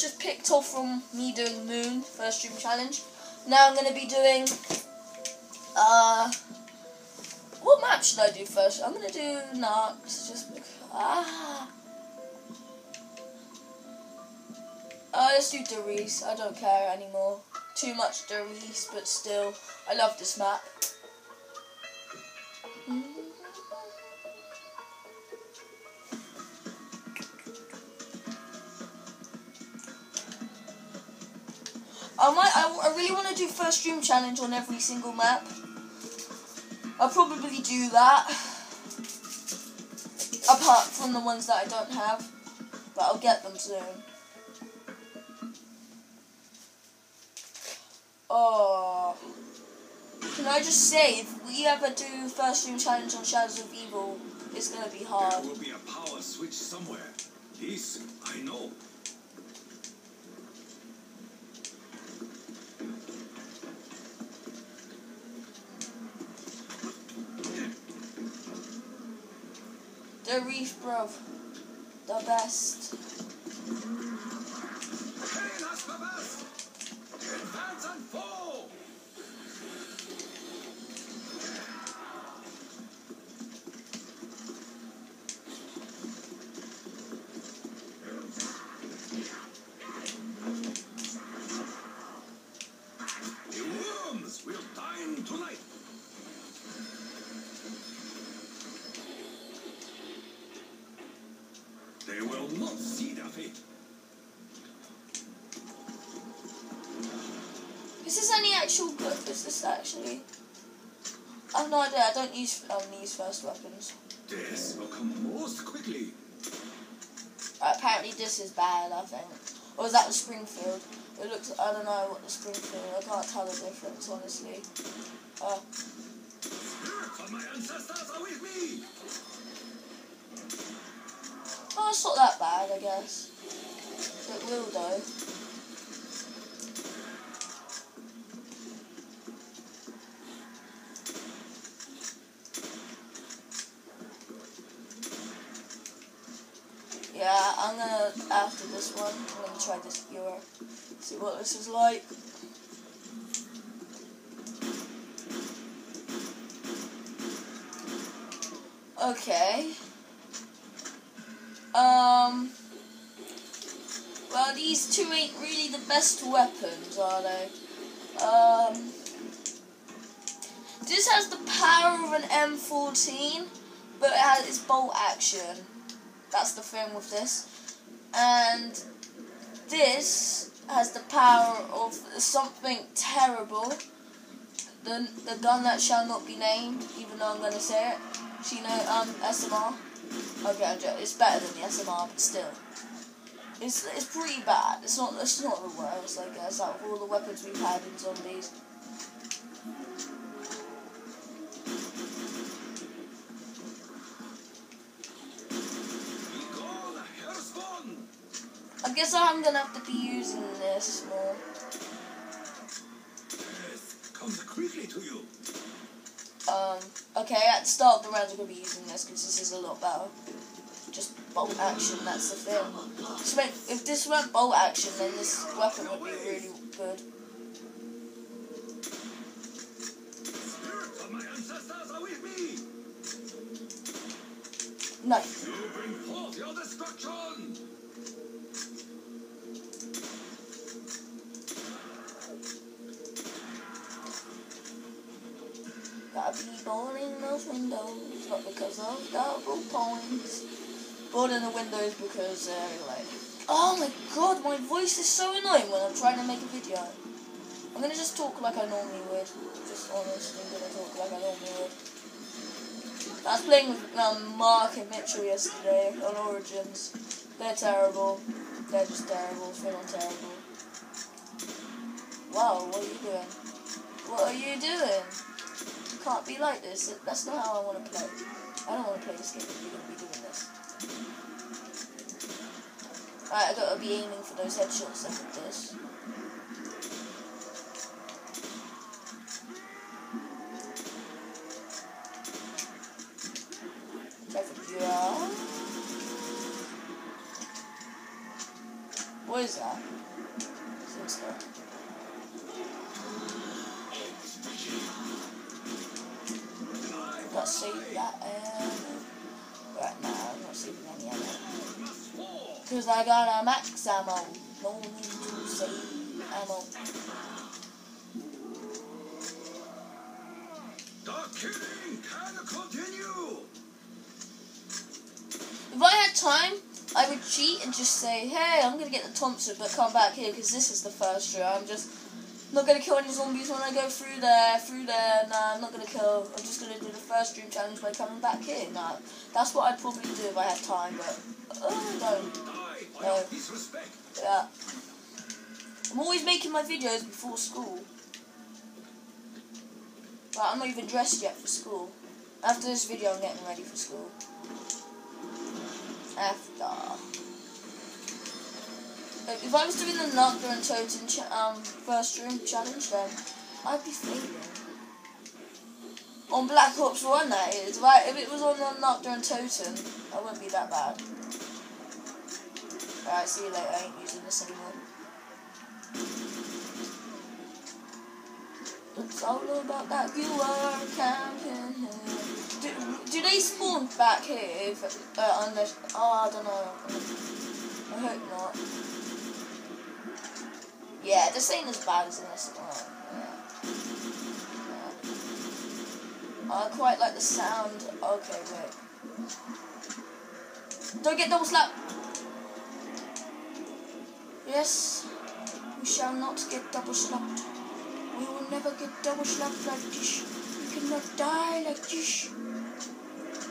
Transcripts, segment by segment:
just picked off from me doing Moon first stream challenge. Now I'm gonna be doing. Uh, what map should I do first? I'm gonna do Nux. Just because, ah. Uh, let's do Der Riese. I don't care anymore. Too much Der Riese, but still, I love this map. I might. I, I really want to do first stream challenge on every single map. I'll probably do that. Apart from the ones that I don't have, but I'll get them soon. Oh. Can I just say, if we ever do first stream challenge on Shadows of Evil, it's gonna be hard. There will be a power switch somewhere. This I know. The Reef, bro. The best. They will not see their fate. Is this any actual good? Is this actually? I have no idea. I don't use um, these first weapons. This will come most quickly. Uh, apparently, this is bad. I think. Or is that the Springfield? It looks. I don't know what the Springfield. I can't tell the difference honestly. Uh, Spirits of my ancestors are with me. Oh, it's not that bad. I guess. It will though. Yeah, I'm gonna after this one. I'm gonna try this viewer. See what this is like. Okay. Um. Well, these two ain't really the best weapons, are they? Um. This has the power of an M14, but it has its bolt action. That's the thing with this. And this has the power of something terrible. The, the gun that shall not be named, even though I'm going to say it. Chino um, SMR. Okay, I'm joking. It's better than the SMR, but still. It's, it's pretty bad. It's not it's not the worst, I guess, out of all the weapons we've had in zombies. I guess I'm gonna have to be using this more. Death comes quickly to you. Um, okay, at the start of the round, I'm gonna be using this because this is a lot better. Just bolt action, that's the thing. So if- this weren't bolt action, then this weapon would be really good. No. Your be born in those windows, not because of double points. Born in the windows because they're like. Oh my god, my voice is so annoying when I'm trying to make a video. I'm gonna just talk like I normally would. Just honestly, I'm gonna talk like I normally would. I was playing with um, Mark and Mitchell yesterday on Origins. They're terrible. They're just terrible. Full on terrible. Wow, what are you doing? What are you doing? Can't be like this. That's not how I want to play. I don't want to play this game if you're going to be doing this. Alright, I gotta be aiming for those headshots with this. What is that? Save that ammo. Right now, I'm not saving any ammo. Because I got a max ammo. No need to save ammo. The killing can continue. If I had time, I would cheat and just say, hey, I'm going to get the Thompson, but come back here because this is the first room. I'm just not going to kill any zombies when I go through there, through there. Nah, I'm not going to kill. I'm just going to do the first room challenge by coming back here. Nah, that's what I'd probably do if I had time, but oh, no. No. Yeah. I'm always making my videos before school. But I'm not even dressed yet for school. After this video, I'm getting ready for school. After. Like, if I was doing the and Totem um, first room challenge, then I'd be failing. On Black Ops 1, that is. Right, if it was on the and Totem, I wouldn't be that bad. Alright, see you later. I ain't using this anymore. It's all about that are camping here. Do, do they spawn back here? If, uh, unless, oh, I don't know. I hope not. Yeah, this ain't as bad as in this one. Yeah. Yeah. I quite like the sound. Okay, wait. Don't get double slap. Yes, we shall not get double slapped. We will never get double slapped like this. We cannot die like this.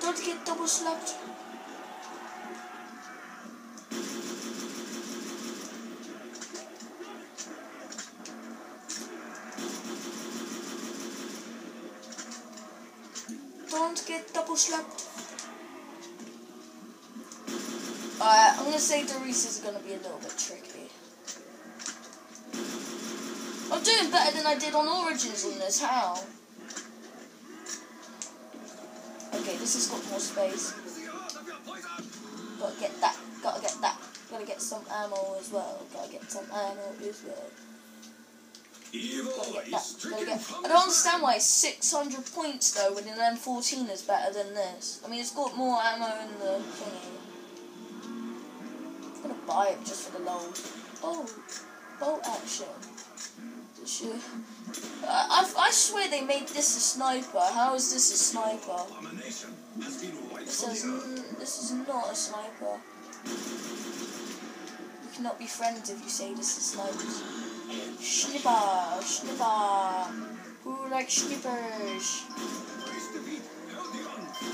Don't get double slapped. Don't get double slapped. Alright, I'm gonna say Der Riese is gonna be a little bit tricky. I'm doing better than I did on Origins on this, how? Okay, this has got more space. Gotta get that, gotta get that. Gotta get some ammo as well. Gotta get some ammo as well. Evil Gotta get is that. Gotta stricken get. I don't understand why it's 600 points though when an M14 is better than this. I mean, it's got more ammo in the thingy. I'm gonna buy it just for the low. Oh, bolt action. This shit- I, I, I swear they made this a sniper. How is this a sniper? Abomination has been wiped This is, the earth. n- this is not a sniper. You cannot be friends if you say this is snipers. Snipper, snipper. Who likes on.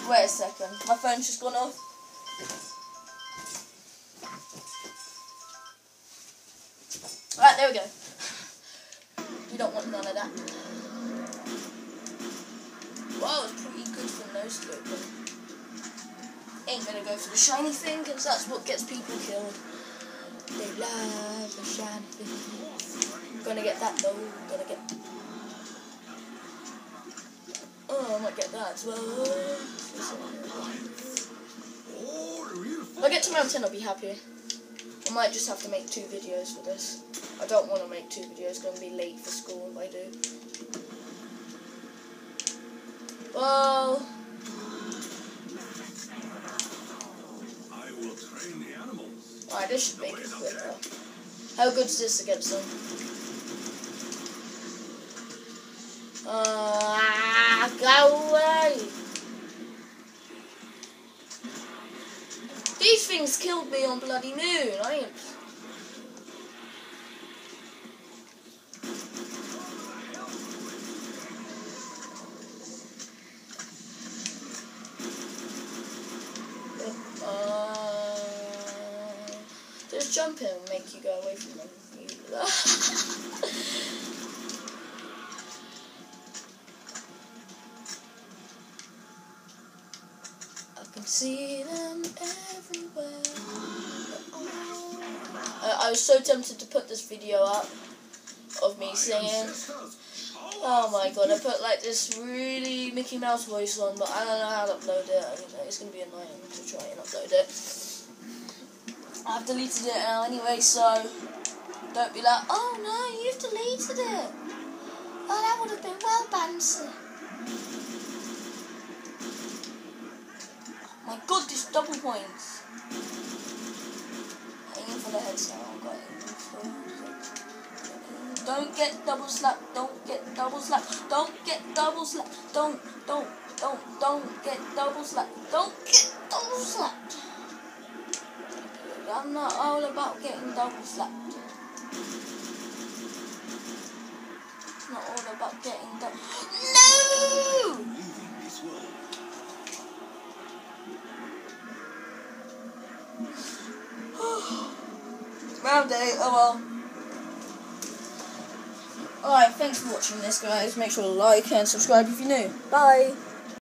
Wait a second, my phone's just gone off. Right, there we go. We don't want none of that. Wow, it's pretty good for no scoping. Ain't gonna go for the shiny thing, because that's what gets people killed. They shiny thing. Gonna get that though, gonna get. Oh, I might get that as well. If I get to 10, I'll be happy. I might just have to make two videos for this. I don't want to make two videos, going to be late for school if I do. Well, I will train the animals. alright, this should quicker. How good's this against them? Uh, go away! These things killed me on Bloody Moon. I ain't. I can see them everywhere. I, I was so tempted to put this video up of me singing. Oh my god, I put like this really Mickey Mouse voice on, but I don't know how to upload it. I mean, It's gonna be annoying to try and upload it. I've deleted it now anyway, so don't be like, oh no, you've deleted it. Oh, that would have been well, Banksy. Oh, my god, this double points. Aiming for the heads now. I'm going for Don't get double slap. Don't get double slap. Don't get double slap. Don't, don't, don't, don't get double slap. Don't get double slapped. I'm not all about getting double slapped. It's not all about getting double. No! Round eight, oh well. Alright, thanks for watching this guys. Make sure to like and subscribe if you're new. Bye!